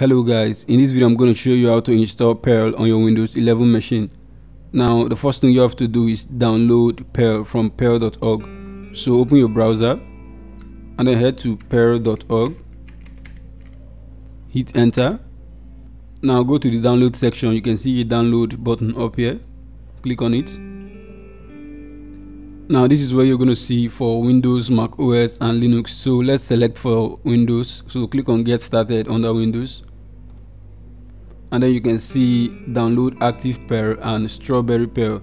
Hello guys, in this video I'm going to show you how to install Perl on your Windows 11 machine. Now the first thing you have to do is download Perl from perl.org. So open your browser and then head to perl.org. Hit enter. Now go to the download section, you can see a download button up here. Click on it. Now this is where you're going to see for Windows, Mac OS and Linux. So let's select for Windows. So click on get started under Windows and then you can see download active Perl and strawberry Perl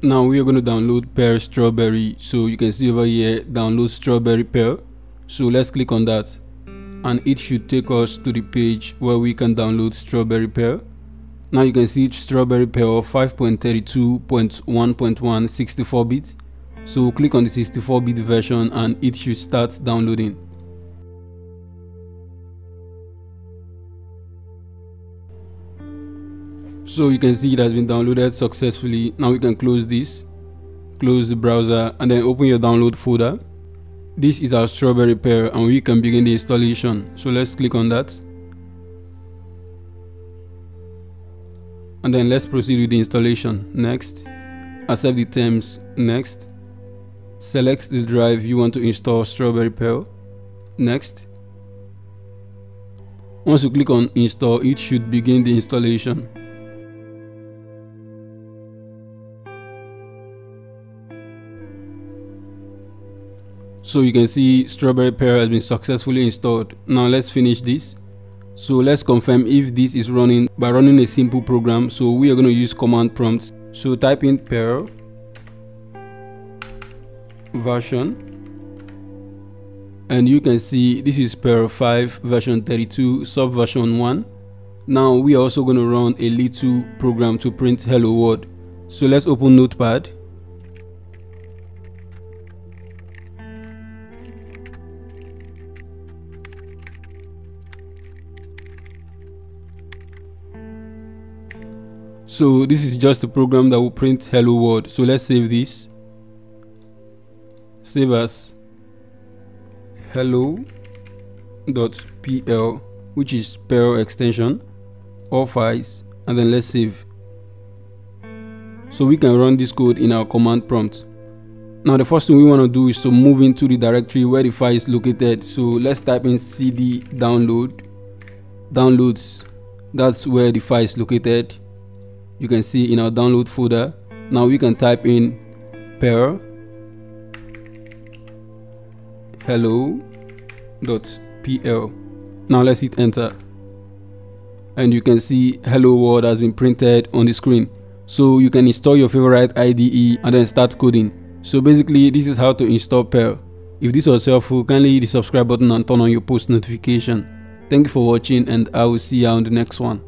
now we are going to download Perl strawberry. So you can see over here download strawberry Perl so let's click on that. And it should take us to the page where we can download strawberry Perl now you can see strawberry Perl 5.32.1.1 64 bits. So click on the 64 bit version and it should start downloading so you can see it has been downloaded successfully. Now we can close this close the browser and then open your download folder. This is our strawberry Perl and we can begin the installation. So let's click on that. And then let's proceed with the installation. Next. Accept the terms. Next. Select the drive you want to install strawberry Perl next. Once you click on install it should begin the installation so you can see strawberry Perl has been successfully installed. Now let's finish this. So let's confirm if this is running. By running a simple program so we are going to use command prompts so type in Perl version. And you can see this is Perl 5 version 32 sub version 1 now we are also going to run a little program to print hello world. So let's open notepad so this is just a program that will print hello world. So let's save this. Save as hello.pl which is Perl extension all files and then let's save. So we can run this code in our command prompt. Now the first thing we want to do is to move into the directory where the file is located. So let's type in cd download downloads. That's where the file is located you can see in our download folder. Now we can type in perl hello.pl now let's hit enter. And you can see hello world has been printed on the screen. So you can install your favorite IDE and then start coding. So basically this is how to install Perl if this was helpful kindly hit the subscribe button and turn on your post notification. Thank you for watching and I will see you on the next one